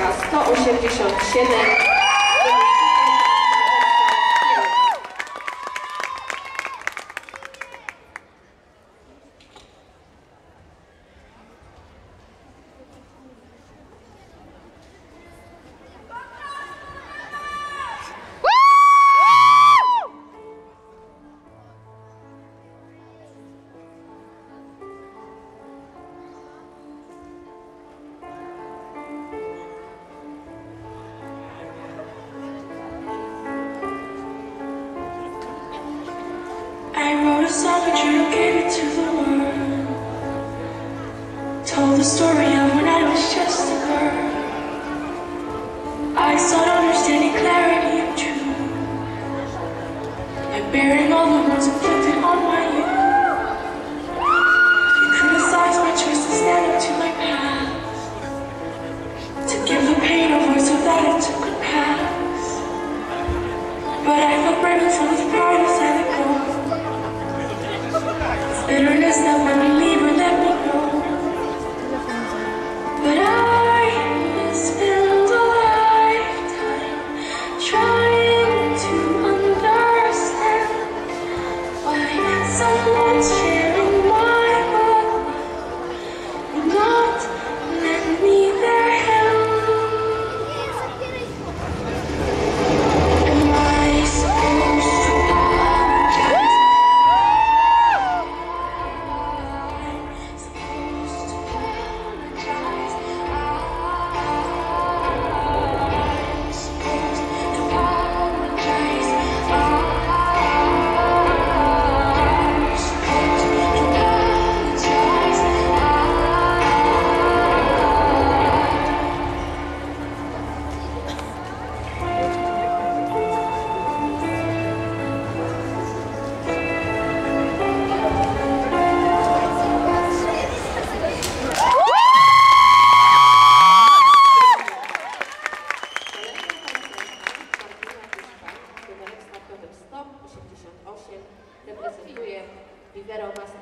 187. I wrote a song, a journal, gave it to the world. Told the story of when I was just a girl. I sought understanding, clarity, and truth. By bearing all the wounds inflicted on my youth. You criticize my choices, stand up to my past. To give the pain a voice so that it too could pass. But I felt brave and filled with pride Pero no está familia. 88. Reprezentuje Vivero Master